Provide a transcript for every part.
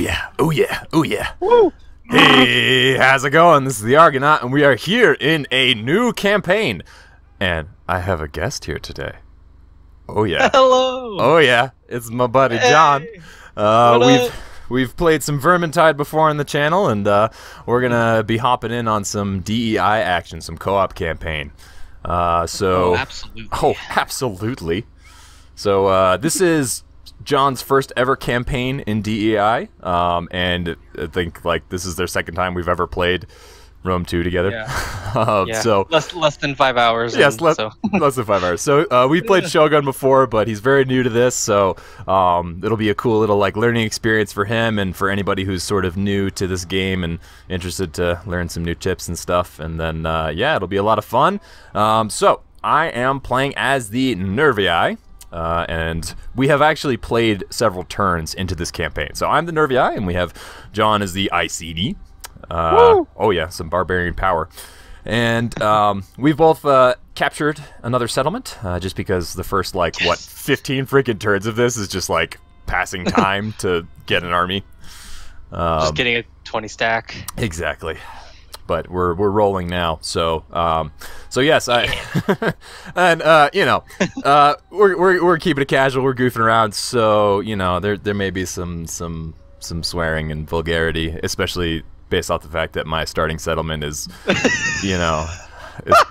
yeah, oh yeah, oh yeah. Hey, how's it going? This is the Argonaut, and we are here in a new campaign. And I have a guest here today. Oh yeah. Hello. Oh yeah, it's my buddy John. Uh, we've we've played some Vermintide before on the channel, and uh, we're gonna be hopping in on some DEI action, some co-op campaign. Uh, so Oh, absolutely. Oh, absolutely. So uh, this is John's first ever campaign in DEI, um, and I think like this is their second time we've ever played Rome Two together. Yeah. um, Yeah. So less less than five hours. Yes, and less, so less than five hours. So uh, we played Shogun before, but he's very new to this, so um, it'll be a cool little like learning experience for him and for anybody who's sort of new to this game and interested to learn some new tips and stuff. And then uh, yeah, it'll be a lot of fun. Um, so I am playing as the Nervii. Uh, and we have actually played several turns into this campaign. So I'm the Nervii, and we have John as the Iceni. Uh, oh yeah, some barbarian power. And um, we've both uh, captured another settlement, uh, just because the first like what 15 freaking turns of this is just like passing time to get an army. Um, just getting a twenty stack. Exactly. But we're we're rolling now, so um, so yes, I and uh, you know, uh, we're, we're we're keeping it casual, we're goofing around, so you know, there there may be some some some swearing and vulgarity, especially based off the fact that my starting settlement is, you know, it's,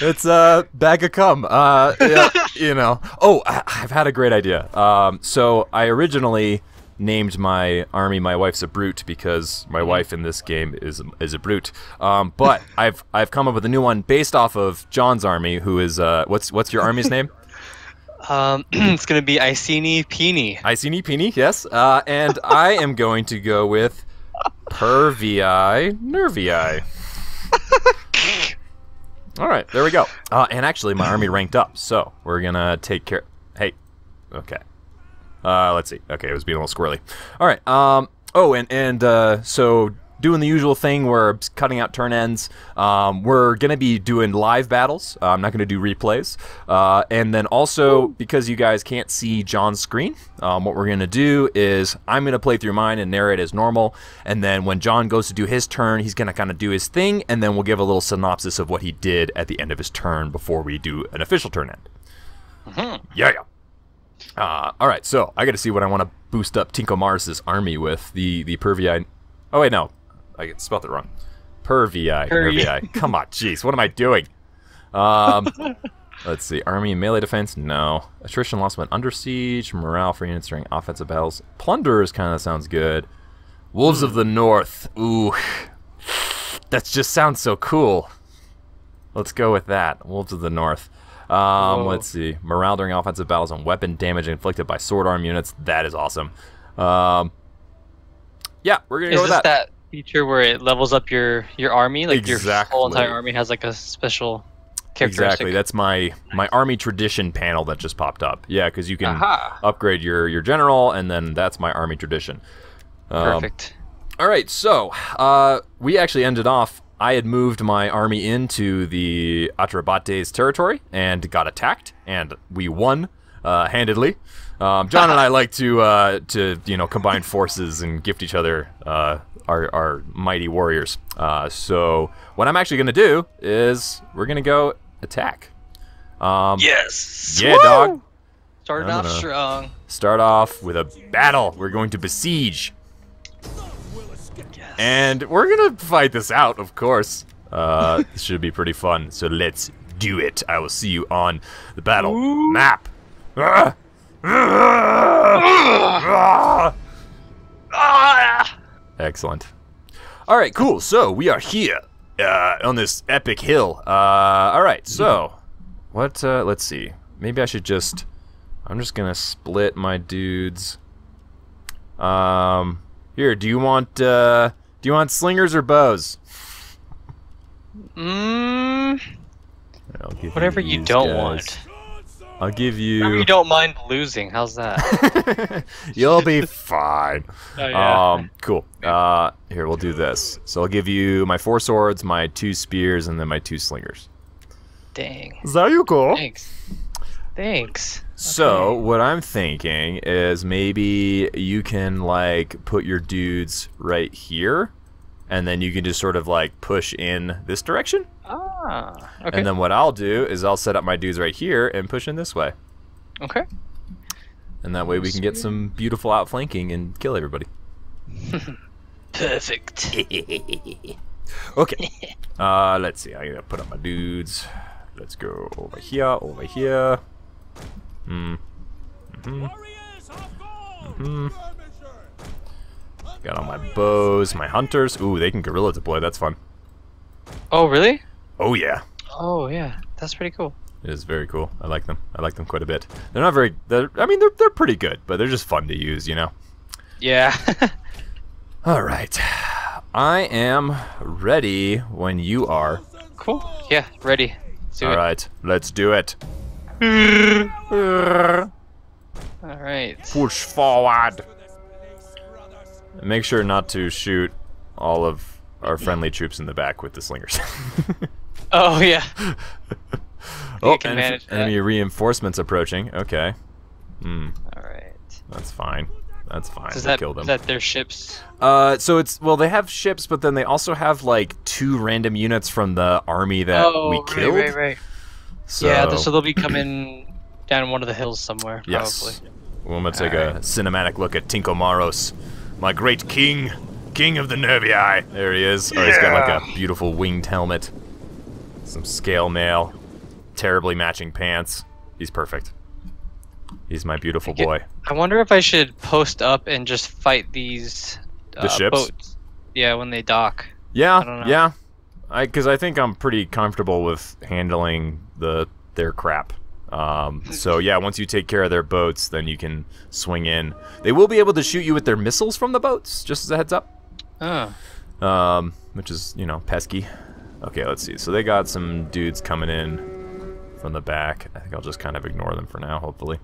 it's a bag of cum. Uh, yeah, you know. Oh, I, I've had a great idea. Um, so I originally named my army "My Wife's a Brute" because my wife in this game is is a brute. Um, but I've I've come up with a new one based off of John's army, who is uh, what's what's your army's name? Um, it's gonna be Iceni Peony. Iceni Peeny, yes. Uh, and I am going to go with Pervii Nervii. All right, there we go. Uh, and actually, my army ranked up, so we're gonna take care. Hey, okay. Uh, let's see. Okay, it was being a little squirrely. All right. Um. Oh, and and uh, so doing the usual thing where cutting out turn ends. Um, we're gonna be doing live battles. Uh, I'm not gonna do replays. Uh, and then also because you guys can't see John's screen, um, what we're gonna do is I'm gonna play through mine and narrate as normal. And then when John goes to do his turn, he's gonna kind of do his thing, and then we'll give a little synopsis of what he did at the end of his turn before we do an official turn end. Yeah, yeah. Uh, all right, so I got to see what I want to boost up Tinko Maros's army with. The the Pervii. Oh wait, no, I spelled it wrong. Pervii. Pervii. Come on, jeez, what am I doing? Um, let's see. Army and melee defense. No. Attrition loss when under siege. Morale for units during offensive battles. Plunderers kind of sounds good. Wolves of the North. Ooh, that just sounds so cool. Let's go with that. Wolves of the North. Um, let's see. Morale during offensive battles and weapon damage inflicted by sword arm units. That is awesome. Um, yeah, we're gonna Is go with this that. that. feature where it levels up your your army? Like your whole entire army has like a special characteristic. Exactly. That's my my army tradition panel that just popped up. Yeah, because you can Aha. upgrade your your general, and then that's my army tradition. Um, Perfect. All right, so uh, we actually ended off. I had moved my army into the Atrebates territory and got attacked, and we won uh, handedly. Um, John and I like to uh, to you know combine forces and gift each other uh, our, our mighty warriors. Uh, so what I'm actually going to do is we're going to go attack. Um, yes. yeah, dog. Started I'm off strong. Start off with a battle. We're going to besiege. And we're gonna fight this out, of course. Uh, this should be pretty fun. So let's do it. I will see you on the battle map. Ah! Ah! Ah! Excellent. All right, cool. So we are here uh, on this epic hill. Uh, all right, so what? Uh, let's see. Maybe I should just. I'm just gonna split my dudes. Um, here. Do you want? Uh, do you want slingers or bows? Mm, whatever you these don't guys. want. I'll give Whatever you. you don't mind losing. How's that? You'll be fine. Oh, yeah. Um, cool. Uh, here we'll do this. So I'll give you my four swords, my two spears, and then my two slingers. Dang. Is that you cool? Thanks. Thanks. So what I'm thinking is maybe you can like put your dudes right here, and then you can just sort of like push in this direction. Ah. Okay. And then what I'll do is I'll set up my dudes right here and push in this way, okay. and that way we can get some beautiful outflanking and kill everybody. Perfect. Okay. Uh, let's see. I'm gonna put up my dudes. Let's go over here, over here. Hmm. Hmm. Hmm. Got all my bows, my hunters. Ooh, they can guerrilla deploy. That's fun. Oh, really? Oh yeah. Oh, yeah. That's pretty cool. It is very cool. I like them. I like them quite a bit. They're not very. They're. I mean, they're they're pretty good, but they're just fun to use. You know. Yeah. All right. I am ready when you are. cool. Yeah, ready. Let's All it. right. Let's do it. All right. Push forward. Make sure not to shoot all of our friendly troops in the back with the slingers. Oh, yeah. oh, enemy, enemy reinforcements approaching. Okay. Hmm. All right. That's fine. That's fine. So we'll that, kill them. is that their ships? Uh, so it's well, they have ships, but then they also have like two random units from the army that oh, we right, right, right. So, Yeah, so they'll be coming down one of the hills somewhere, probably. yes, well, I'm gonna take Alright. a cinematic look at Tinko Maros, my great king, king of the Nervii. There he is. Oh, he's got like a beautiful winged helmet, some scale mail, terribly matching pants. He's perfect. He's my beautiful get- boy. I wonder if I should post up and just fight these uh, The ships? boats. Yeah, when they dock. Yeah, I yeah. I because I think I'm pretty comfortable with handling the their crap. Um, so yeah, once you take care of their boats, then you can swing in. They will be able to shoot you with their missiles from the boats, just as a heads up. Oh. Um, which is you know pesky. Okay, let's see. So they got some dudes coming in from the back. I think I'll just kind of ignore them for now, hopefully.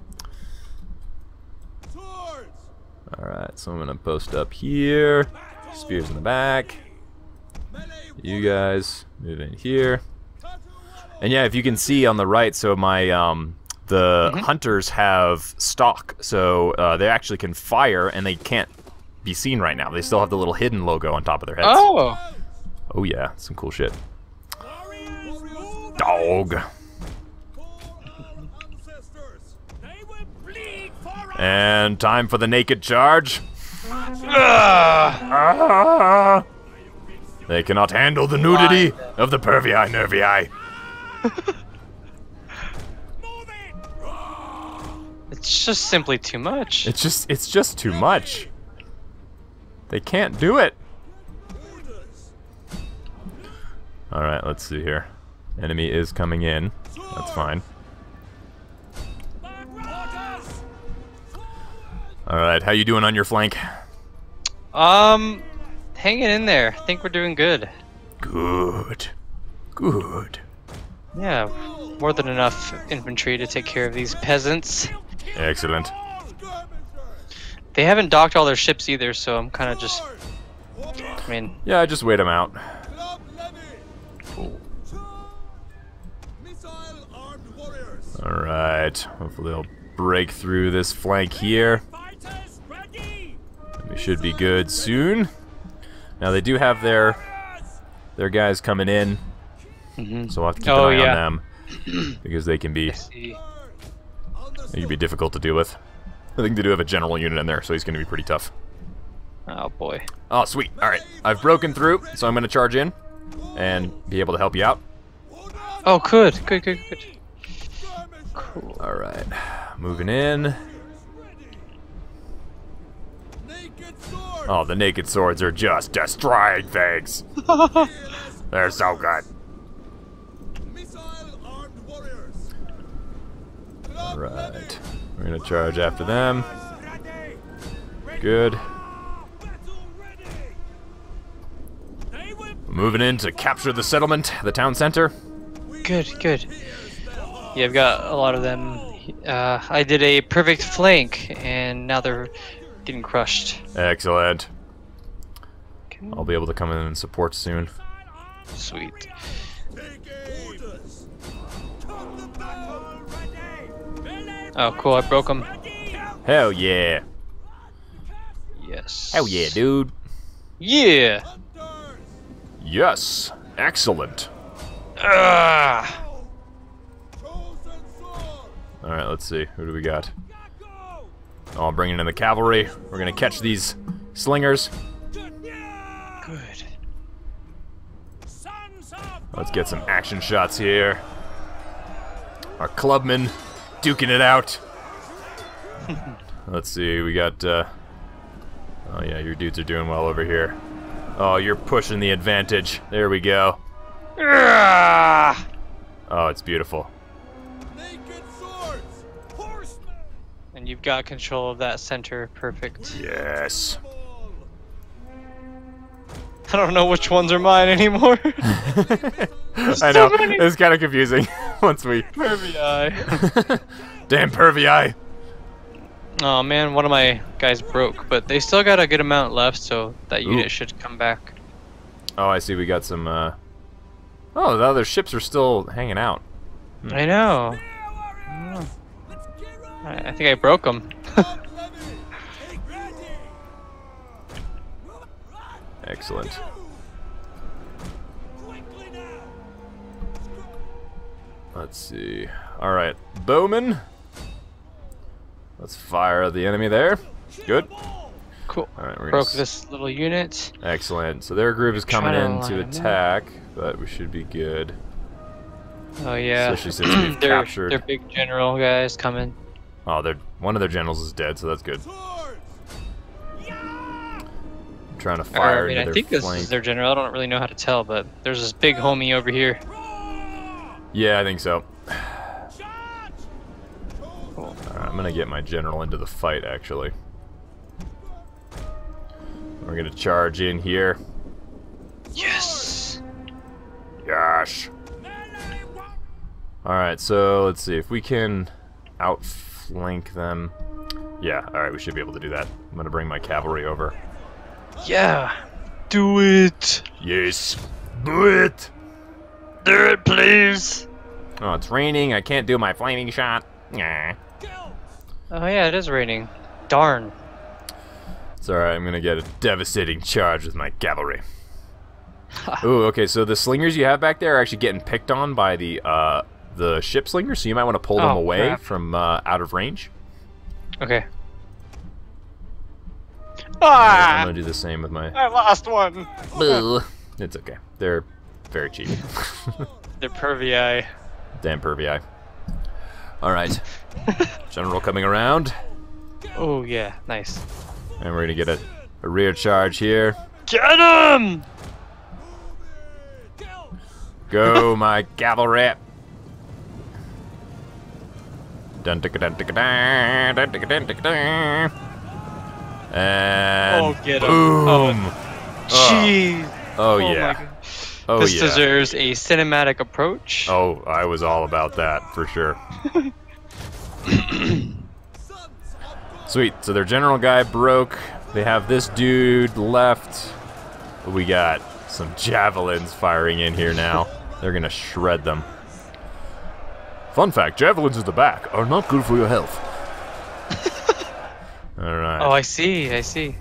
All right, so I'm gonna post up here. Spears in the back. You guys move in here. And yeah, if you can see on the right, so my um, the hunters have stock, so uh, they actually can fire, and they can't be seen right now. They still have the little hidden logo on top of their heads. Oh! Oh yeah, some cool shit. Dog. And time for the naked charge. Ah. They cannot handle the nudity of the pervii nervii. It's just simply too much. It's just it's just too much. They can't do it. All right, let's see here. Enemy is coming in. That's fine. All right, how you doing on your flank? Um, hanging in there. I think we're doing good. Good. Good. Yeah, more than enough infantry to take care of these peasants. Excellent. They haven't docked all their ships either, so I'm kind of just. I mean, Yeah, I just wait them out. All right. Hopefully they'll break through this flank here. We should be good soon. Now they do have their their guys coming in, mhm. so we'll have to keep Oh, an eye yeah. on them because they can be they can be difficult to deal with. I think they do have a general unit in there, so he's going to be pretty tough. Oh boy. Oh, sweet. All right, I've broken through, so I'm going to charge in and be able to help you out. Oh, good, good, good, good. Cool. All right, moving in. Oh, the naked swords are just destroying things. They're so good. Right, we're gonna charge after them. Good. Moving in to capture the settlement, the town center. Good, good. Yeah, I've got a lot of them. Uh, I did a perfect flank, and now they're getting crushed. Excellent. I'll be able to come in and support soon. Sweet. Oh, cool. I broke them. Hell yeah. Yes. Hell yeah, dude. Yeah. Yes. Excellent. Ah. All right, let's see. Who do we got? Oh, I'm bringing in the cavalry. We're gonna catch these slingers. Good. Let's get some action shots here. Our clubmen duking it out. Let's see. We got. Uh, oh yeah, your dudes are doing well over here. Oh, you're pushing the advantage. There we go. Ah. Oh, it's beautiful. And you've got control of that center. Perfect. Yes. I don't know which ones are mine anymore. I know. It's kind of confusing once we. Pervy eye. Damn pervy eye. Oh man, one of my guys broke, but they still got a good amount left, so that Ooh. unit should come back. Oh, I see. We got some. Uh... Oh, the other ships are still hanging out. I know. I, I think I broke them. Excellent. Let's see. All right, Bowman. Let's fire the enemy there. Good. cool. All right, we're gonna Broke this little unit. Excellent. So their group is coming in to line up. attack, but we should be good. Oh yeah. Especially since we've their, captured- their big general guys coming. Oh, they're one of their generals is dead, so that's good. Trying to Or, fire I mean, I their think this flank. is their general. I don't really know how to tell, but there's this big homie over here. Yeah, I think so. Cool. Alright, I'm gonna get my general into the fight, actually. We're gonna charge in here. Yes. Gosh. Alright, so let's see if we can outflank them. Yeah, alright, we should be able to do that. I'm gonna bring my cavalry over. Yeah. Do it. Yes. Do it! Do it, please. Oh, it's raining. I can't do my flaming shot. Nah. Oh yeah, it is raining. Darn. It's alright, I'm gonna get a devastating charge with my cavalry. Ooh, okay, so the slingers you have back there are actually getting picked on by the uh, the ship slingers, so you might want to pull them Oh, away crap. from uh, out of range. Okay. I'm Ah! gonna do the same with my. I lost one. Boo. It's okay. They're very cheap. They're pervy eye. Damn pervy eye. Alright. General coming around. Oh yeah, nice. And we're gonna get a, a rear charge here. Get him! Go, my cavalry! Dun, dun, ticka, dun, dun, ticka, dun, ticka, dun. And Oh, get 'em. boom! Oh, ah. Jeez. Oh, oh, my yeah. Oh this yeah. deserves a cinematic approach. Oh, I was all about that for sure. Sweet. So their general guy broke. They have this dude left. We got some javelins firing in here now. They're gonna shred them. Fun fact: javelins in the back are not good for your health. all right. Oh, I see. I see.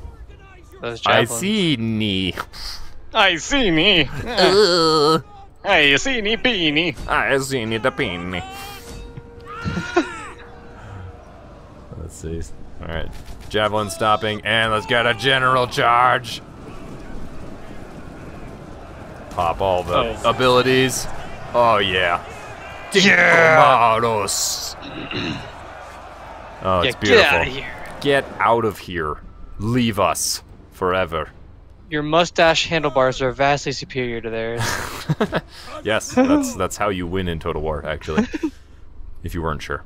I see knee. I see me. Uh, I see me beanie. I see knee the pin. Let's see. All right, javelin stopping, and let's get a general charge. Pop all the Oh. abilities. Oh yeah. Yeah. Oh, Yeah, it's beautiful. get out of here. Get out of here. Leave us forever. Your mustache handlebars are vastly superior to theirs. yes, that's that's how you win in Total War, actually. if you weren't sure.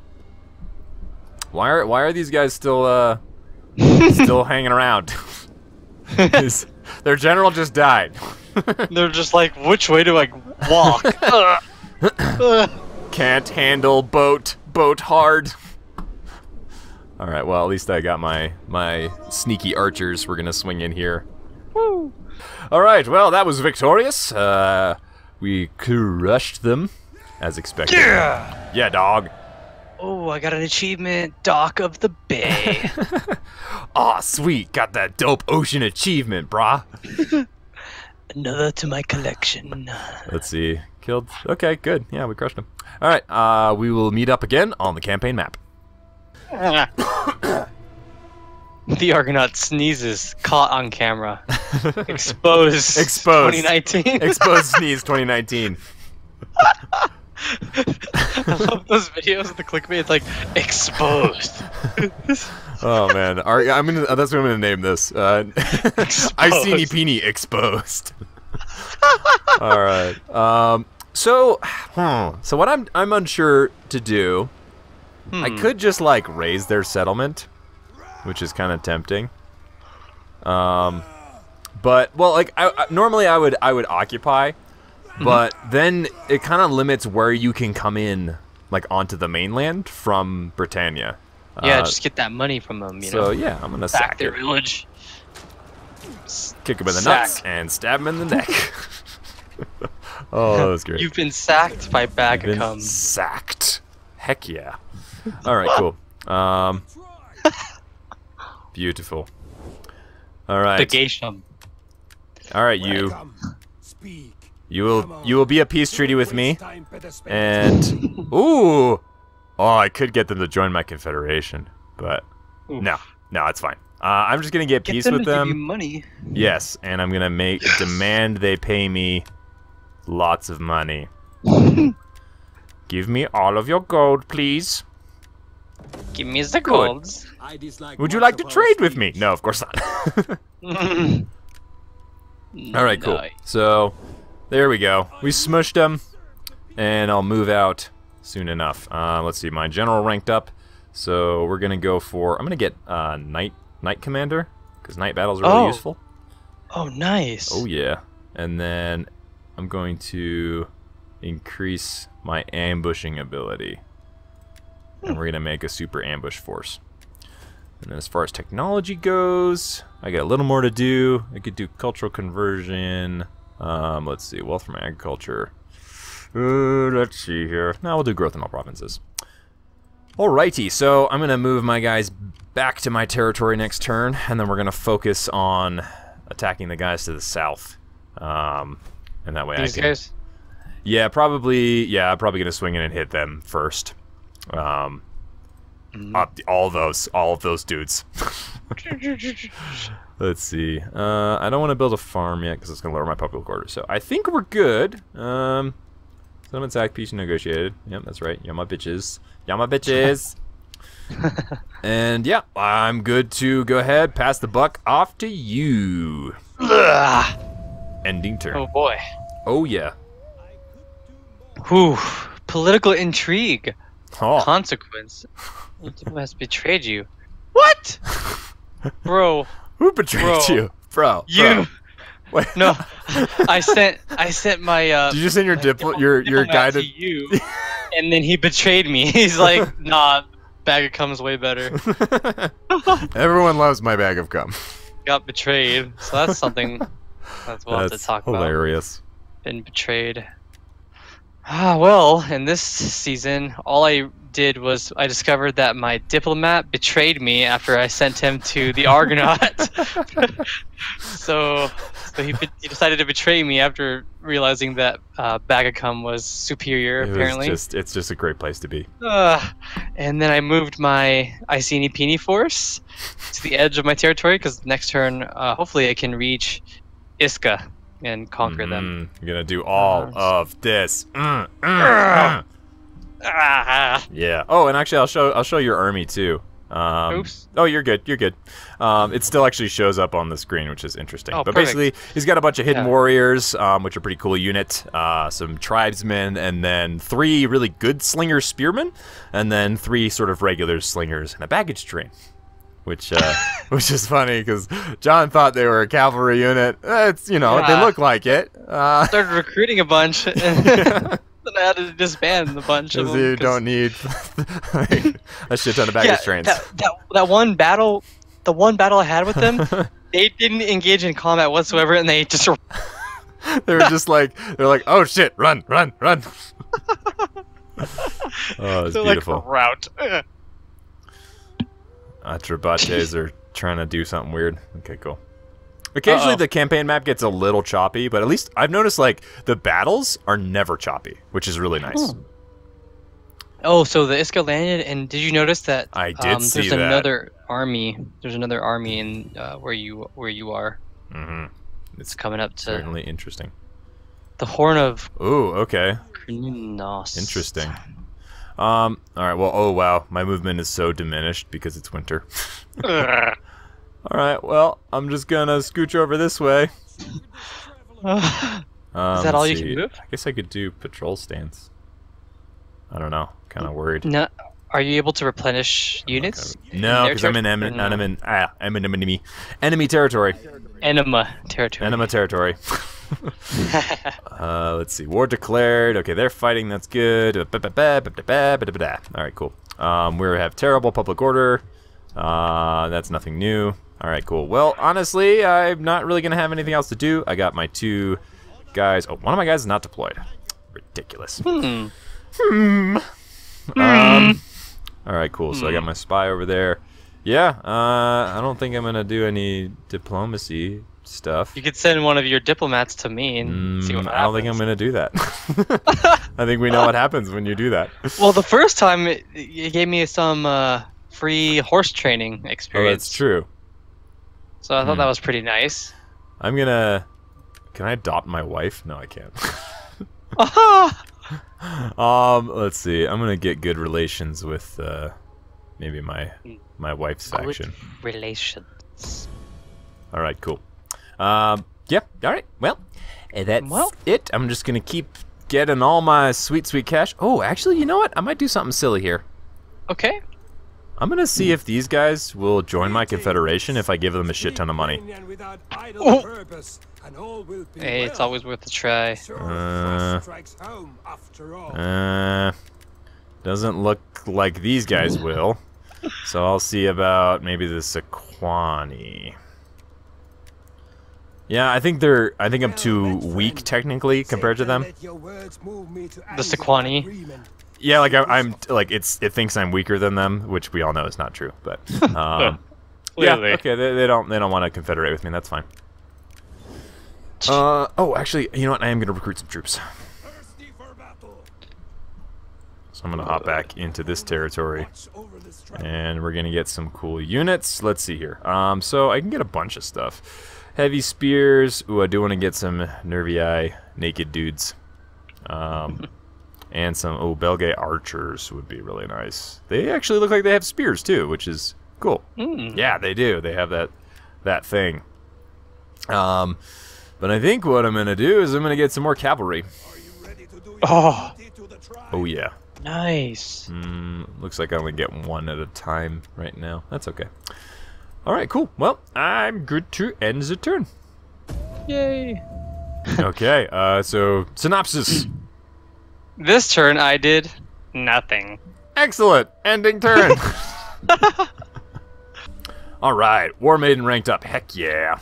Why are why are these guys still uh still hanging around? Their general just died. They're just like, which way do I walk? Can't handle boat boat hard. All right, well at least I got my my sneaky archers. We're gonna swing in here. Woo. All right, well that was victorious. Uh, we crushed them as expected. Yeah. Yeah, dog. Oh, I got an achievement, Dock of the Bay. Aw, sweet. Got that dope ocean achievement, brah. Another to my collection. Let's see. Killed. Okay, good. Yeah, we crushed him. All right. Uh, we will meet up again on the campaign map. the Argonaut sneezes, caught on camera. Exposed. Exposed. 2019. Exposed Sneeze 2019. I love those videos with the clickbait. It's like exposed. Oh man, Our, I'm gonna. That's what I'm gonna name this. Uh, I see peeny exposed. All right. Um. So, hmm, so what I'm I'm unsure to do. I Hmm. could just like raze their settlement, which is kind of tempting. Um, but well, like I, I, normally I would I would occupy, but then it kind of limits where you can come in, like onto the mainland from Britannia. Yeah, Uh, just get that money from them. You so know, yeah, I'm gonna sack their it, village. kick him in the nuts, and stab him in the neck. oh, that was great. You've been sacked by I've been Bagacum. sacked. Heck yeah. All right, cool. Um, beautiful. All right. All right, you you will you will be a peace treaty with me, and ooh, oh, I could get them to join my confederation, but no, no, it's fine. Uh, I'm just gonna get, Get peace them with them. money. Yes, and I'm gonna make demand they pay me lots of money. Give me all of your gold, please. Give me the golds. Would you like to trade with me? No, of course not. all right, cool. So there we go. We smushed them, and I'll move out soon enough. Uh, let's see, my general ranked up, so we're gonna go for. I'm gonna get uh, night night commander because night battles are really Oh. useful. Oh, nice. Oh yeah. And then I'm going to increase my ambushing ability. And we're going to make a super ambush force. And then as far as technology goes, I got a little more to do. I could do cultural conversion. Um, let's see, wealth from agriculture. Uh, let's see here. Now we'll do growth in all provinces. Alrighty, so I'm gonna move my guys back to my territory next turn, and then we're gonna focus on attacking the guys to the south. Um, and that way These I can. guys. Yeah, probably. Yeah, I'm probably gonna swing in and hit them first. Um, Mm-hmm. up all those, all of those dudes. Let's see. Uh, I don't want to build a farm yet because it's gonna lower my public order. So I think we're good. Um, some attack peace negotiated. Yep, that's right. Yeah, my bitches. Yeah, my bitches. and yeah, I'm good to go ahead. Pass the buck off to you. Ugh. Ending turn. Oh boy. Oh yeah. Whew. Political intrigue. Oh. Consequence. Who has betrayed you? What? Bro, Who betrayed Bro. you, bro? you. bro. Wait. No, I sent I sent my uh Did you send your my dipl- your your diplomat guy to to? you, and then he betrayed me. He's like, nah, bag of cum's way better. Everyone loves my bag of gum. Got betrayed, so that's something that's we'll have to talk about. hilarious. Been betrayed. Ah, well, in this season, all I did was I discovered that my diplomat betrayed me after I sent him to the Argonaut. so, so he, he decided to betray me after realizing that uh, Bagacum was superior, It was apparently. just it's just a great place to be. Ugh. and then I moved my Iceni Pini force to the edge of my territory because next turn, uh, hopefully, I can reach Isca and conquer them. Mhm. You're gonna do all Uh, of this. Mm, mm, Ugh. mm. Ah, Yeah. Oh, and actually, I'll show I'll show your army too. Um, Oops. Oh, you're good. You're good. Um, it still actually shows up on the screen, which is interesting. Oh, but perfect. basically, he's got a bunch of hidden Yeah. warriors, um, which are pretty cool unit. Uh, some tribesmen, and then three really good slinger spearmen, and then three sort of regular slingers and a baggage train. Which, uh, which is funny because John thought they were a cavalry unit. Uh, It's you know they look like it. Uh, started recruiting a bunch, and then I had to disband a bunch of Because them. you 'cause- don't need like, a shit ton of baggage yeah, trains. That, that, that one battle, the one battle I had with them, they didn't engage in combat whatsoever, and they just they were just like they're like, oh shit, run, run, run. Oh, it's They're beautiful. like route. Atrebates are trying to do something weird. Okay, cool. Occasionally Uh-oh. the campaign map gets a little choppy, but at least I've noticed like the battles are never choppy, which is really nice. Hmm. Oh, so the Isca landed, and did you notice that? I did um, see there's that. another army. There's another army in uh, where you where you are. Mm -hmm. It's It's coming up to certainly interesting. the Horn of Ooh, okay. Krnos. Interesting. Um, all right. Well, oh wow, my movement is so diminished because it's winter. All right. Well, I'm just gonna scooch over this way. Um, that let's all you see. can move? I guess I could do patrol stance. I don't know. Kind of worried. no, are you able to replenish units? No, because I'm in, territory em- no? I'm in ah, I'm in enemy enemy territory. Enema territory. Enema territory. uh, let's see. War declared. Okay, they're fighting. That's good. All right, cool. Um, we have terrible public order. Uh, that's nothing new. All right, cool. Well, honestly, I'm not really gonna have anything else to do. I got my two guys. Oh, one of my guys is not deployed. Ridiculous. Hmm. Hmm. Um. All right, cool. So I got my spy over there. Yeah. Uh, I don't think I'm gonna do any diplomacy stuff. You could send one of your diplomats to me and see what Mm, happens. I don't think I'm gonna do that. I think we know what happens when you do that. Well, the first time it, it gave me some uh, free horse training Oh, experience. that's true. So I thought Hmm. that was pretty nice. I'm gonna. Can I adopt my wife? No, I can't. um, let's see. I'm gonna get good relations with uh, maybe my my wife's Good faction. relations. All right, cool. Um, yeah. All right. Well, that's Well- it. I'm just gonna keep getting all my sweet, sweet cash. Oh, actually, you know what? I might do something silly here. Okay. I'm gonna see if these guys will join my confederation if I give them a shit ton of money. Oh. Hey, it's always worth a try. Uh, Uh, Uh, doesn't look like these guys will. So I'll see about maybe the Sequani. Yeah, I think they're. I think I'm too weak technically compared to them. the Sequani. Yeah, like I, I'm like it's. It thinks I'm weaker than them, which we all know is not true. But um, yeah, okay, they, they don't. They don't want to confederate with me. That's fine. Uh oh, actually, you know what? I am gonna recruit some troops. So I'm gonna hop back into this territory. And we're gonna get some cool units. Let's see here. Um, so I can get a bunch of stuff. Heavy spears. Ooh, I do want to get some nervii naked dudes. Um, and some oh Belgae archers would be really nice. They actually look like they have spears too, which is cool. Hmm. Yeah, they do. They have that that thing. Um, but I think what I'm gonna do is I'm gonna get some more cavalry. Oh, Oh yeah. nice. Mm, looks like I only get one at a time right now. That's okay. All right, cool. Well, I'm good to end the turn. Yay. okay. Uh, so synopsis. This turn I did nothing. Excellent. Ending turn. All right. War Maiden ranked up. Heck yeah.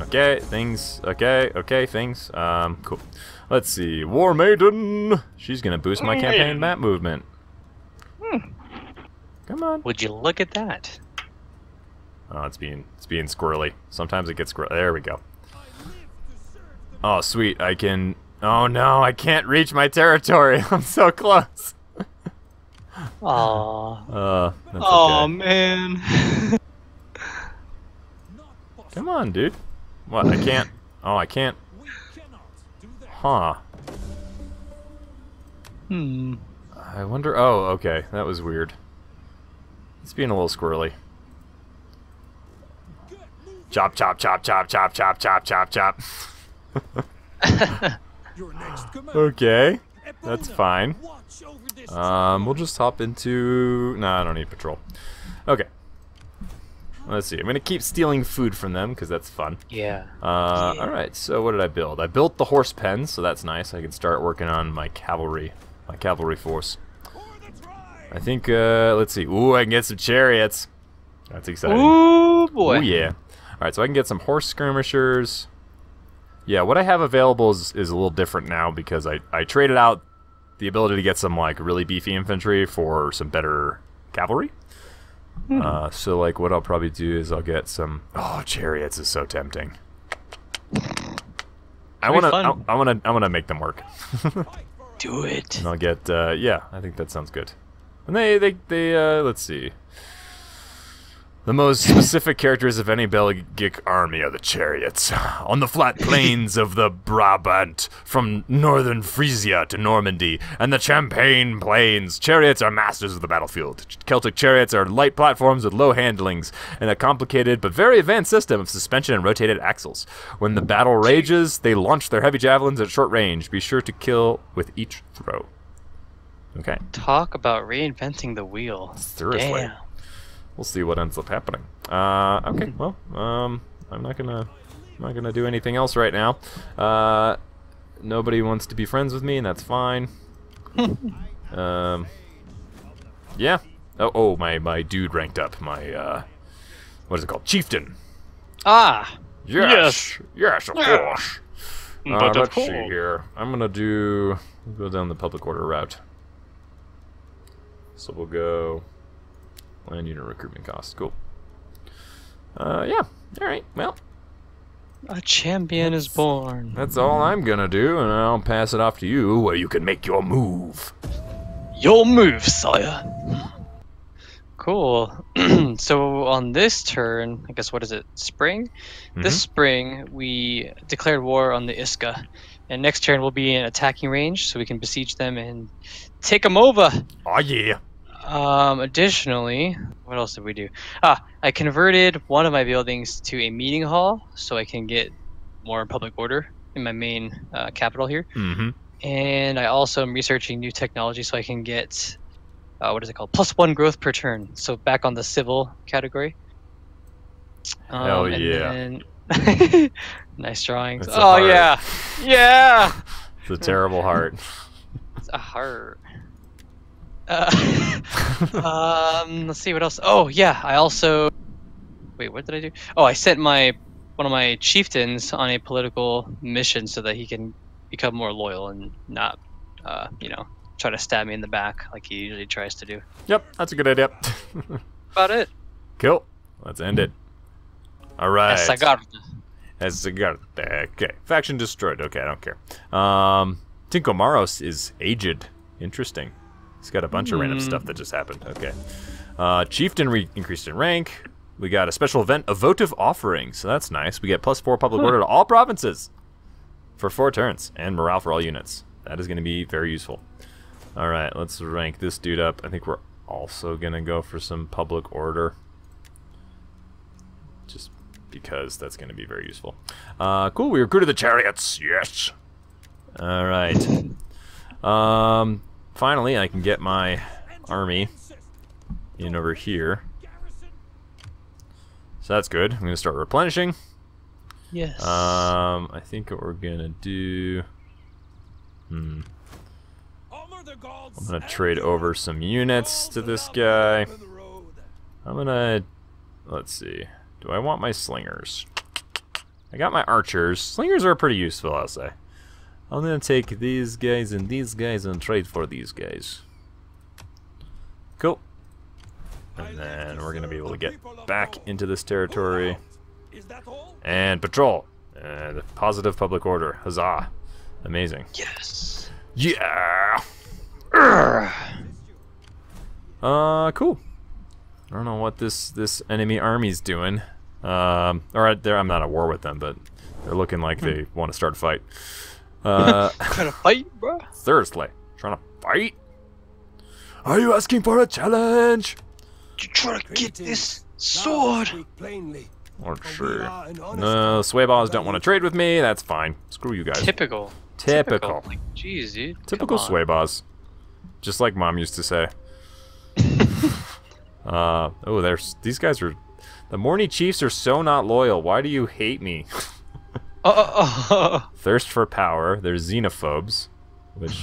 Okay, things. Okay, okay, things. Um, cool. Let's see. War Maiden. She's gonna boost my campaign map movement. Hmm. Come on. Would you look at that? Oh, it's being it's being squirrely. Sometimes it gets squirrely. There we go. Oh, sweet. I can. Oh no, I can't reach my territory. I'm so close. Aw. Uh, that's Oh okay. man. Come on, dude. What? I can't. Oh, I can't. Huh. hmm. I wonder. Oh, okay. That was weird. It's being a little squirrely. Chop, chop, chop, chop, chop, chop, chop, chop, chop. okay. That's fine. Um, we'll just hop into. No, I don't need patrol. Okay. Let's see. I'm gonna keep stealing food from them because that's fun. Yeah. Uh, Yeah. all right. So what did I build? I built the horse pen, so that's nice. I can start working on my cavalry, my cavalry force. I think. Uh, let's see. Ooh, I can get some chariots. That's exciting. Ooh boy. Ooh, yeah. All right, so I can get some horse skirmishers. Yeah, what I have available is, is a little different now because I, I traded out the ability to get some like really beefy infantry for some better cavalry. Uh, so like what I'll probably do is I'll get some. Oh, chariots is so tempting. I want to. fun. I want to. I want to make them work. Do it. And I'll get. Uh, yeah, I think that sounds good. And they. They. They. Uh, let's see. The most specific characters of any Belgic army are the chariots. On the flat plains of the Brabant, from northern Frisia to Normandy, and the Champagne plains, chariots are masters of the battlefield. Celtic chariots are light platforms with low handlings and a complicated but very advanced system of suspension and rotated axles. When the battle rages, they launch their heavy javelins at short range. Be sure to kill with each throw. Okay. Talk about reinventing the wheel. Seriously. Damn. We'll see what ends up happening. Uh, okay, well, um, I'm not gonna, I'm not gonna do anything else right now. Uh, nobody wants to be friends with me, and that's fine. um, yeah. Oh, oh, my my dude ranked up. My uh, what is it called? Chieftain. Ah, Yes, yes, of Yeah. course. Uh, but of let's see here. I'm gonna do go down the public order route. So we'll go land unit recruitment costs. Cool. Uh, yeah. All right. Well, a champion is born. that's all I'm gonna do, and I'll pass it off to you, where you can make your move. Your move, sire. Cool. so on this turn, I guess what is it? Spring. This spring we declared war on the Isca, and next turn we'll be in attacking range, so we can besiege them and take them over. Oh yeah. Um, additionally, what else did we do? Ah, I converted one of my buildings to a meeting hall, so I can get more public order in my main uh, capital here. Mm-hmm. And I also am researching new technology, so I can get uh, what is it called? Plus one growth per turn. So back on the civil category. Um, Hell yeah. then- nice drawings. It's Oh yeah, yeah. It's a terrible heart. It's a heart. Uh, um, let's see what else. Oh yeah, I also. Wait, what did I do? Oh, I sent my one of my chieftains on a political mission so that he can become more loyal and not, uh, you know, try to stab me in the back like he usually tries to do. yep, that's a good idea. About it. cool. Let's end it. All right. Yes, I got it. As a guard. Okay. Faction destroyed. Okay, I don't care. Um, Tinko Maros is aged. Interesting. He's got a bunch of random Hmm. stuff that just happened. Okay. Uh, Chieftain re- increased in rank. We got a special event, a votive offering. So that's nice. We get plus four public order to all provinces for four turns and morale for all units. That is going to be very useful. All right, let's rank this dude up. I think we're also going to go for some public order just because that's going to be very useful. Uh, cool. We recruited the chariots. Yes. All right. Um, finally, I can get my army in over here. So that's good. I'm going to start replenishing. Yes. Um, I think what we're going to do. Hmm. I'm gonna trade over some units to this guy. I'm gonna. Let's see. Do I want my slingers? I got my archers. Slingers are pretty useful, I'll say. I'm gonna take these guys and these guys and trade for these guys. Cool. And then we're gonna be able to get back into this territory Is that all? and patrol. And positive public order. Huzzah! Amazing. yes. Yeah. Urgh. Uh, cool. I don't know what this this enemy army's doing. Um, all right, there I'm not at war with them, but they're looking like they want to start a fight. Uh, Trying to fight, bro. Seriously, trying to fight. Are you asking for a challenge? You trying to get this sword? speak plainly. Or sure. are an honest No, Swayballs don't want to trade with me. That's fine. Screw you guys. Typical. Typical. Like, jeez, dude. Typical Come on. Just like mom used to say. uh, oh, there's these guys are. The Morny Chiefs are so not loyal. Why do you hate me? Oh, Thirst for power. They're xenophobes, which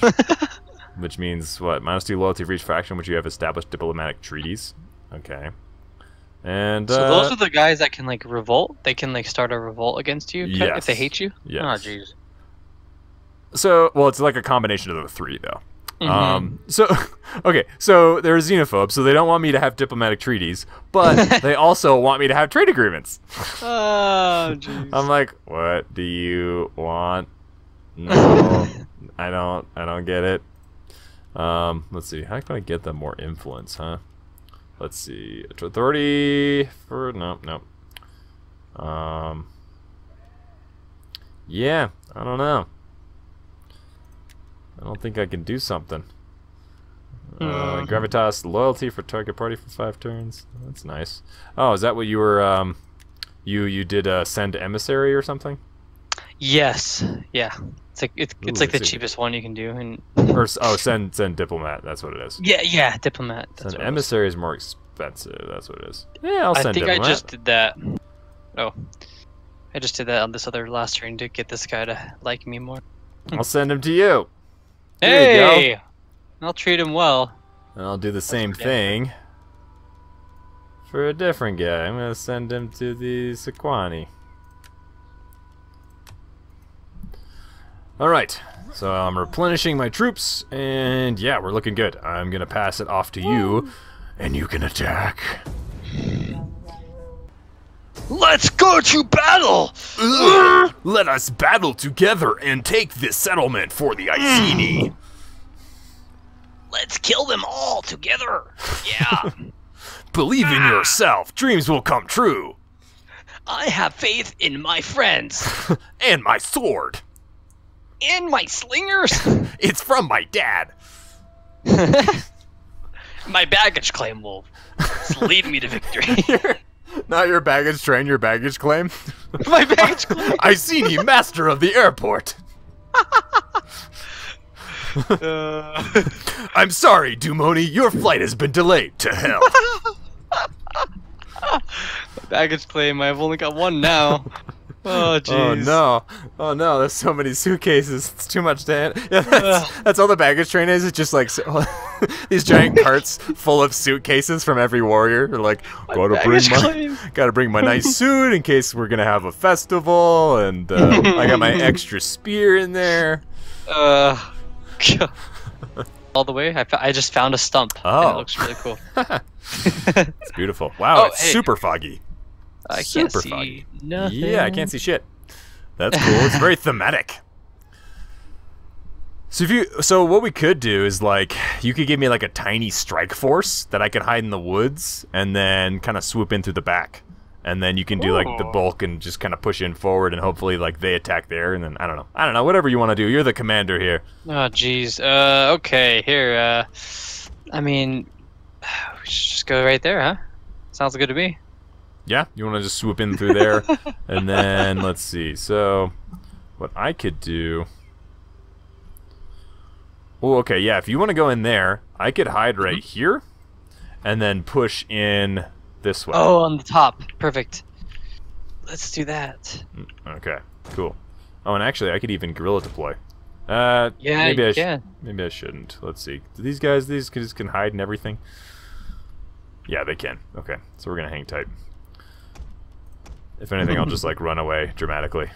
which means what? Minus two loyalty for each faction, which you have established diplomatic treaties. Okay. And. So uh, those are the guys that can like revolt. They can like start a revolt against you ki- if they hate you. Yes. Oh, jeez. So, well, it's like a combination of the three, though. Um, so, okay, so they're xenophobes, so they don't want me to have diplomatic treaties, but they also want me to have trade agreements. Oh, jeez. I'm like, what do you want? No, I don't. I don't get it. Um, let's see. How can I get them more influence, huh? Let's see. Authority for no, no. Um. Yeah, I don't know. I don't think I can do something. Uh, Hmm. gravitas loyalty for target party for five turns. That's nice. Oh, is that what you were? Um, you you did uh, send emissary or something? Yes. Yeah. It's like it's, it's like the cheapest one you can do, and Or oh, send send diplomat. That's what it is. yeah, yeah, diplomat. That's Send what it was. emissary is more expensive. That's what it is. Yeah, I'll send. I think diplomat. I just did that. Oh, I just did that on this other last turn to get this guy to like me more. I'll send him to you. There. Hey, I'll treat him well. And I'll do the same thing for a different guy. I'm gonna send him to the Sequani. All right. So I'm replenishing my troops, and yeah, we're looking good. I'm gonna pass it off to you, and you can attack. Let's go to battle. Ugh! Let us battle together and take this settlement for the Iceni. Let's kill them all together. Yeah, Believe in ah. yourself. Dreams will come true. I have faith in my friends And my sword. and my slingers. It's from my dad. my baggage claim will lead me to victory. Not your baggage train, your baggage claim. my baggage claim. I seen you, master of the airport. Uh, I'm sorry, Dumnonii, your flight has been delayed to hell. baggage claim. I've only got one now. Oh jeez. oh no. Oh no, there's so many suitcases. It's too much to handle. Yeah, that's, that's all the baggage train is. It's just like so- these giant carts full of suitcases from every warrior. They're like, gotta bring my, claim. gotta bring my nice suit in case we're gonna have a festival, and uh, I got my extra spear in there. Uh, all the way. I, I just found a stump. Oh. it looks really cool. It's beautiful. Wow, Oh, it's hey. super foggy. I can't Super see foggy. nothing. Yeah, I can't see shit. That's cool. it's very thematic. So if you so what we could do is like you could give me like a tiny strike force that I could hide in the woods and then kind of swoop in through the back. And then you can do like the bulk and just kind of push in forward and hopefully like they attack there and then I don't know. I don't know, whatever you want to do. You're the commander here. Oh jeez. Uh, okay. Here. Uh, I mean, we should just go right there, huh? Sounds good to me. Yeah, you want to just swoop in through there, and then let's see. So, what I could do. Oh, okay, yeah. If you want to go in there, I could hide right here, and then push in this way. Oh, on the top. Perfect. Let's do that. Okay, cool. Oh, and actually, I could even guerrilla deploy. Uh, Yeah, maybe I can. maybe I shouldn't. Let's see. Do these guys, these guys can hide and everything. Yeah, they can. Okay, so we're gonna hang tight. If anything, I'll just like run away dramatically.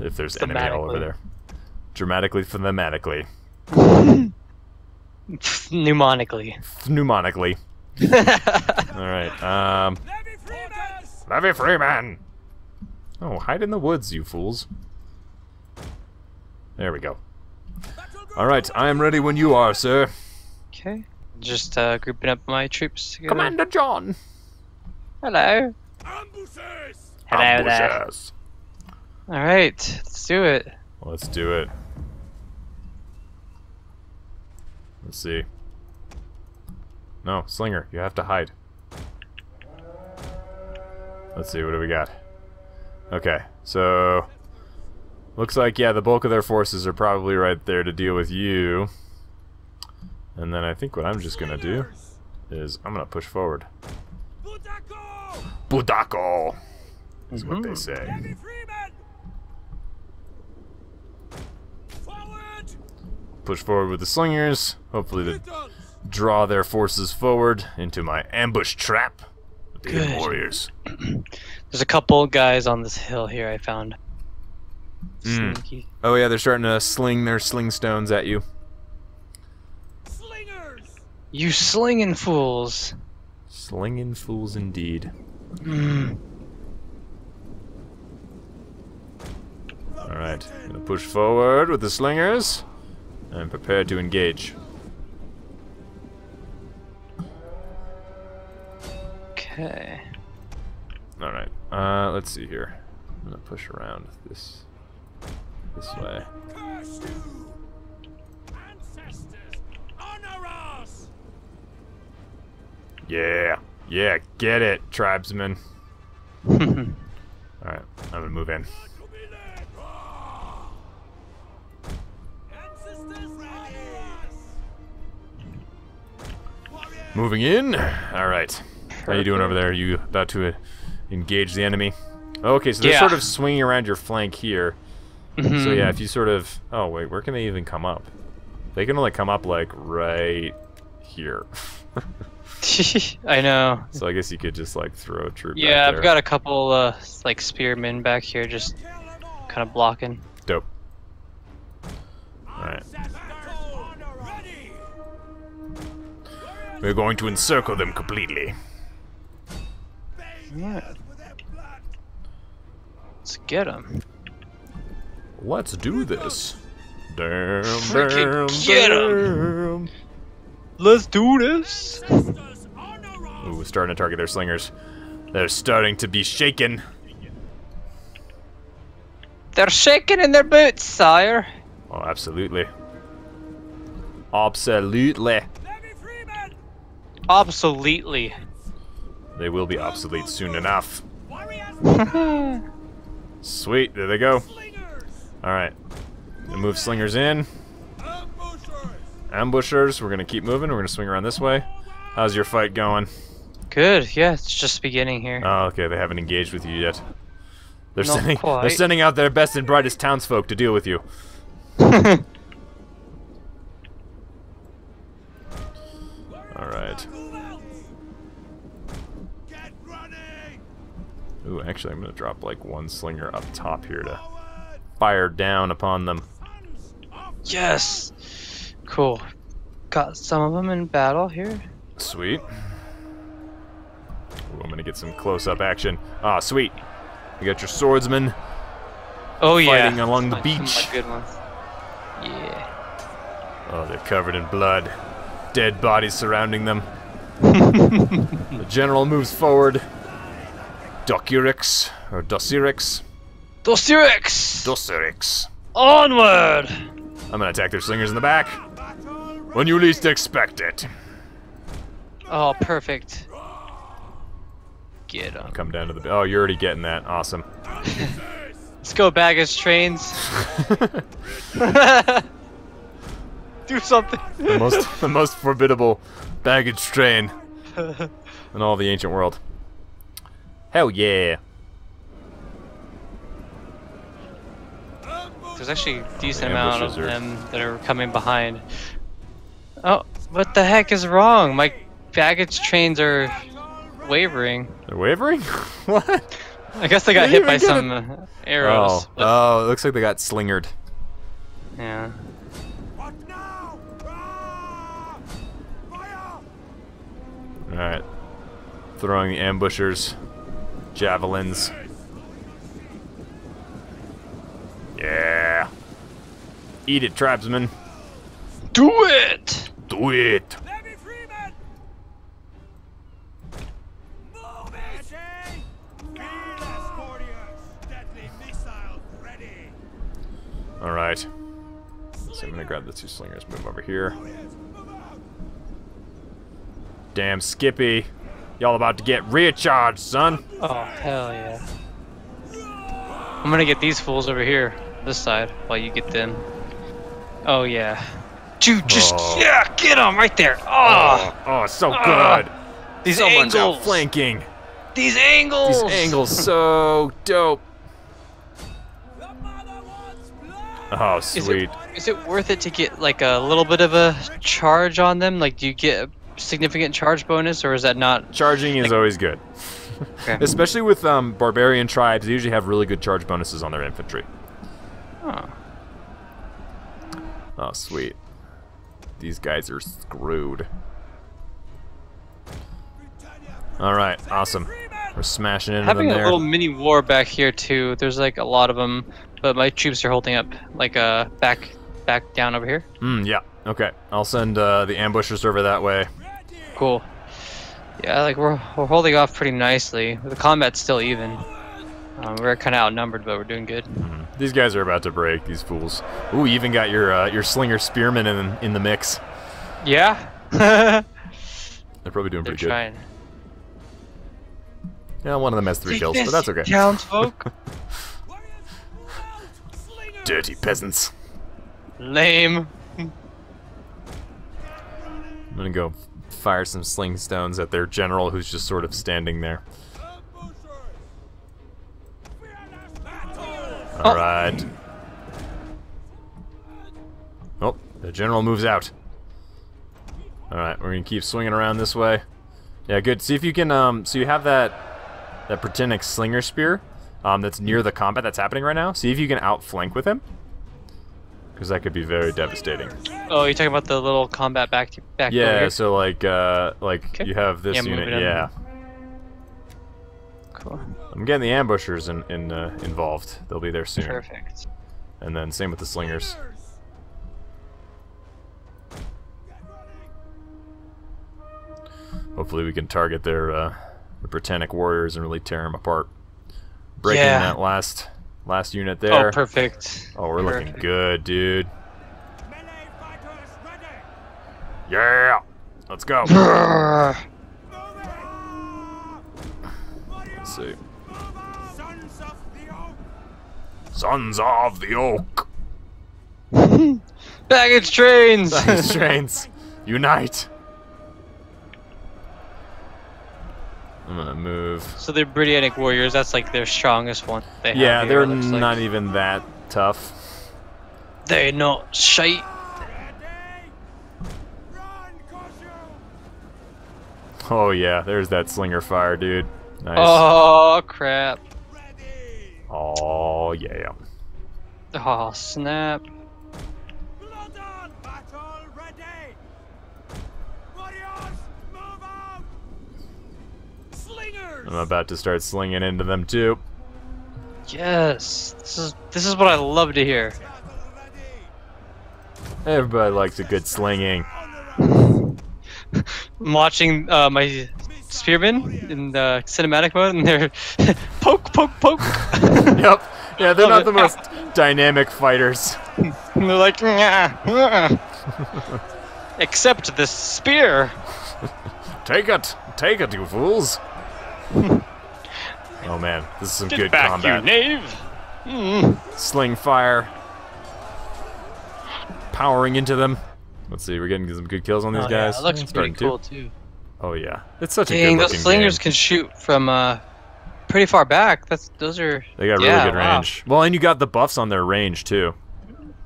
If there's enemy all over there. Dramatically, thematically, Mnemonically. pneumonically. All right. Um, Levy Freeman! Levy Freeman. Oh, hide in the woods, you fools. There we go. All right, I am ready when you are, sir. Okay. Just uh, grouping up my troops together. Commander John. Hello. Ambushes! Hello there. All right. Let's do it. Let's do it. Let's see. No, Slinger, you have to hide. Let's see, what do we got? Okay, so... Looks like, yeah, the bulk of their forces are probably right there to deal with you. And then I think what I'm just gonna do is I'm gonna push forward. Budako! Budako! Is what they Mhm. say. Levy Freeman! Forward! Push forward with the Slingers. Hopefully the Britons! draw their forces forward into my ambush trap. with The Good. warriors. There's a couple guys on this hill here I found. Mm. Oh yeah, they're starting to sling their sling stones at you. Slingers! You slinging fools. Slinging fools indeed. Mm. Alright, gonna push forward with the slingers and prepare to engage. Okay. Alright, uh, let's see here. I'm gonna push around this this way. Yeah, yeah, get it, tribesmen. Alright, I'm gonna move in. Kumile! Ancestors, honor us! Warriors! Moving in. Alright. How are you doing over there? Are you about to uh, engage the enemy? Okay, so they're Yeah. sort of swinging around your flank here. So Mhm. yeah, if you sort of... Oh, wait, where can they even come up? They can only come up, like, right here. I know. so I guess you could just, like, throw a troop Yeah, I've got a couple uh like spearmen back here just all! kind of blocking. Dope. Alright. Ancestors, honor us! Ready! We're going to encircle them completely. Yeah. us with their blood! Let's get them. Let's do this. Damn, Freaking damn, get damn. Let's do this. Ancestors, honor us! Ooh, starting to target their slingers. They're starting to be shaken. They're shaking in their boots, sire. Oh, absolutely. Absolutely. Absolutely. They will be obsolete soon enough. Sweet, there they go. Alright. Move slingers in. Ambushers! We're gonna keep moving. We're gonna swing around this way. How's your fight going? Good. Yeah, it's just beginning here. Oh, okay, they haven't engaged with you yet. They're Not sending they're sending out their best and brightest townsfolk to deal with you. Alright. Move out! Get running! Ooh, actually I'm gonna drop like one slinger up top here to fire down upon them. Yes. Cool. Got some of them in battle here. Sweet. Ooh, I'm gonna get some close-up action. Ah, sweet. You got your swordsman. Oh yeah. Fighting along the Some- some beach. good ones. Yeah. Oh, they're covered in blood. Dead bodies surrounding them. the general moves forward. Docurix, or Dosirix. Dosirix! Dosirix. Onward! I'm gonna attack their slingers in the back. When you least expect it. Oh, perfect. Get them. Come down to the. Oh, you're already getting that. Awesome. Let's go, baggage trains. Do something. the most, the most formidable baggage train in all the ancient world. Hell yeah. There's actually a decent amount of them that are coming behind. Oh, what the heck is wrong? My baggage trains are wavering. They're wavering? what? I guess they got They hit by some uh, arrows. Oh, oh, it looks like they got slingered. yeah. What now? Ah! Fire! Alright. Throwing the ambushers. Javelins. Yeah. Eat it, tribesmen. Do it! Do it. Levy Freeman! Move it! Fearless warriors! Deadly missiles ready! Alright. So I'm gonna grab the two slingers, move over here. Warriors, move out! Damn Skippy. Y'all about to get recharged, son. Oh, hell yeah. I'm gonna get these fools over here, this side, while you get them. Oh, yeah. Dude, just, Oh. yeah, get them right there. Oh, Oh, so Ah. good. these so much angles. outflanking. These angles. These angles so dope. The mother wants blood! Oh, Is sweet. it, is it worth it to get like a little bit of a charge on them? Like, do you get a significant charge bonus, or is that not? Charging is always good. Okay. Especially with um, barbarian tribes, they usually have really good charge bonuses on their infantry. Oh. Oh, sweet. These guys are screwed. All right, awesome. We're smashing into Having them a little mini war back here too. There's like a lot of them, but my troops are holding up. Like uh, back, back down over here. Mm, yeah. Okay. I'll send uh, the ambushers over that way. Cool. Yeah, like we're we're holding off pretty nicely. The combat's still even. Um, we're kind of outnumbered, but we're doing good. These guys are about to break. These fools. Ooh, you even got your uh, your slinger spearmen in in the mix. Yeah. They're They're probably doing pretty good. trying. Yeah, one of them has three Take kills, but that's okay. Townsfolk. Dirty peasants. Lame. I'm gonna go fire some sling stones at their general, who's just sort of standing there. All right. Oh, the general moves out. All right, we're gonna keep swinging around this way. Yeah, good. See if you can. Um, so you have that that Pretending slinger spear, um, that's near the combat that's happening right now. See if you can outflank with him, because that could be very devastating. Oh, you're talking about the little combat back to back Yeah, so like uh like Okay. you have this Yeah, unit, yeah. Cool. I'm getting the ambushers in, in uh, involved. They'll be there soon. Perfect. And then same with the slingers. Hopefully we can target their uh the Britannic warriors and really tear them apart. Breaking Yeah. that last last unit there. Oh, perfect. Oh, we're looking good, dude. Melee fighters ready. Yeah. Let's go. Let's see. Sons of the oak. Sons of the Oak. Baggage trains. These trains, unite! I'm gonna move. so they're Britannic warriors. That's like their strongest one. They have Yeah, here, they're looks like. not even that tough. They're not shite. Ready. Run, Koshu. Oh yeah, there's that slinger fire, dude. Nice. Oh crap. Ready. Oh yeah. Oh snap. Blood on. Battle ready. Warriors, move out. Slingers. I'm about to start slinging into them too. Yes. This is this is what I love to hear. Everybody likes a good slinging. On the rise. I'm watching uh, my spearmen in the cinematic mode, and they're poke, poke, poke. yep. Yeah, they're not the most dynamic fighters. they're like, "Nyah, uh." except this spear. Take it, take it, you fools. oh man, this is some Get good back, combat. you knave. Mm. Sling fire. Powering into them. Let's see, we're getting some good kills on these Oh, yeah, guys. it looks It's pretty starting to. cool too. Oh yeah, it's such a Dang, good those slingers game. can shoot from uh, pretty far back. That's those are. They got really yeah, good wow. range. Well, and you got the buffs on their range too.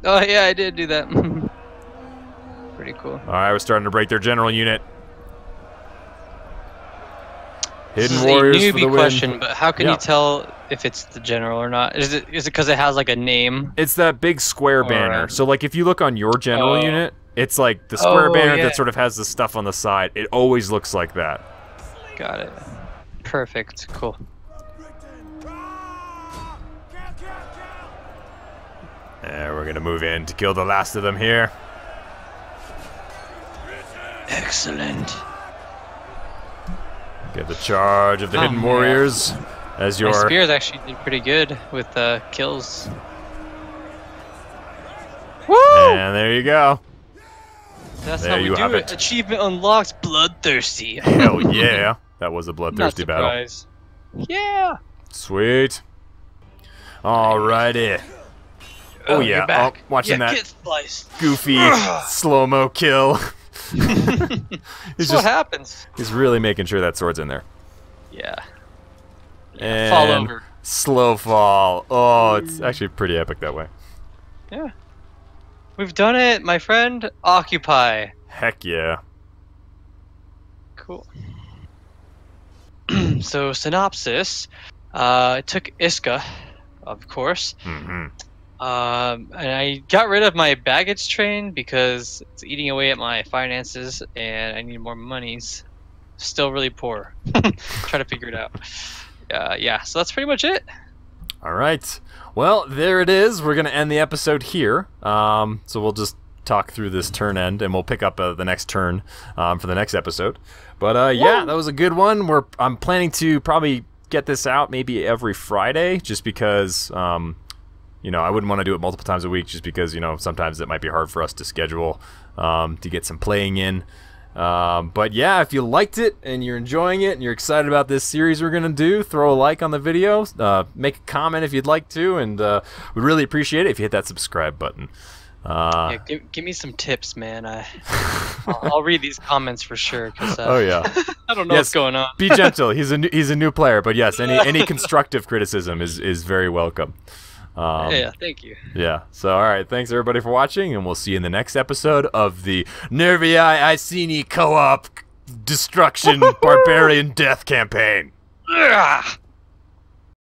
Oh yeah, I did do that. pretty cool. All right, we're starting to break their general unit. This Hidden is warriors a for newbie the win. question, but how can Yeah. you tell if it's the general or not? Is it is it because it has like a name? It's that big square banner. So like if you look on your general Oh. unit, it's like the square Oh, banner yeah. that sort of has the stuff on the side. It always looks like that. Got it. Perfect. Cool. And we're gonna move in to kill the last of them here. Excellent. Get the charge of the Oh, hidden man. warriors as My your spears actually did pretty good with uh, kills. Woo! and there you go. That's there how we you do have it. it. Achievement unlocked. Bloodthirsty. Hell yeah, that was a bloodthirsty battle. Yeah. Sweet. Alrighty. Oh, oh you're yeah, oh, watching yeah, that. Goofy slow mo kill. That's just what happens. he's really making sure that sword's in there. Yeah. And fall over. Slow fall. Oh, it's actually pretty epic that way. Yeah. We've done it, my friend. Occupy. Heck yeah. Cool. so synopsis. Uh, I took Isca, of course. hmm Um, and I got rid of my baggage train because it's eating away at my finances and I need more monies. still really poor. Try to figure it out. Uh, yeah, so that's pretty much it. All right. Well, there it is. We're going to end the episode here. Um, so we'll just talk through this turn end, and we'll pick up uh, the next turn um, for the next episode. But uh, yeah, that was a good one. We're I'm planning to probably get this out maybe every Friday, just because um, you know I wouldn't want to do it multiple times a week, just because you know sometimes it might be hard for us to schedule um, to get some playing in. Um, but yeah, if you liked it and you're enjoying it and you're excited about this series we're gonna do, throw a like on the video, uh, make a comment if you'd like to, and uh, we'd really appreciate it if you hit that subscribe button. Uh, Yeah, give, give me some tips, man. I, I'll, I'll read these comments for sure. Cause, uh, oh yeah. I don't know Yes. what's going on. be gentle. He's a new, he's a new player, but yes, any any constructive criticism is is very welcome. Um, yeah, thank you. yeah. So all right, thanks everybody for watching, and we'll see you in the next episode of the Nervii Iceni co-op destruction barbarian death campaign. Ugh.